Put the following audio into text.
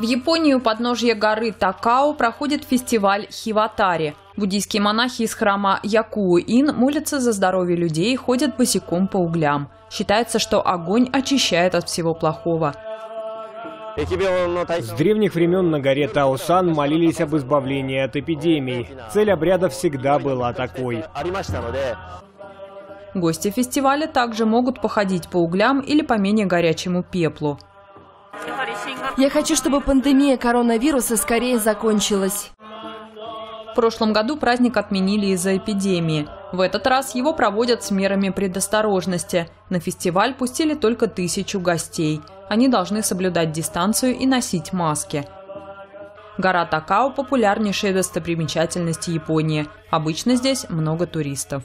В Японии у подножья горы Такао проходит фестиваль Хиватари. Буддийские монахи из храма Якуу-Ин молятся за здоровье людей и ходят босиком по углям. Считается, что огонь очищает от всего плохого. С древних времен на горе Таусан молились об избавлении от эпидемий. Цель обряда всегда была такой. Гости фестиваля также могут походить по углям или по менее горячему пеплу. Я хочу, чтобы пандемия коронавируса скорее закончилась. В прошлом году праздник отменили из-за эпидемии. В этот раз его проводят с мерами предосторожности. На фестиваль пустили только тысячу гостей. Они должны соблюдать дистанцию и носить маски. Гора Такао – популярнейшая достопримечательность Японии. Обычно здесь много туристов.